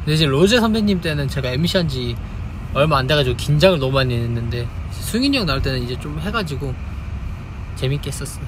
근데 이제 로제 선배님 때는 제가 MC 한지 얼마 안 돼가지고 긴장을 너무 많이 했는데 승인이 형 나올 때는 이제 좀 해가지고 재밌게 했었어요.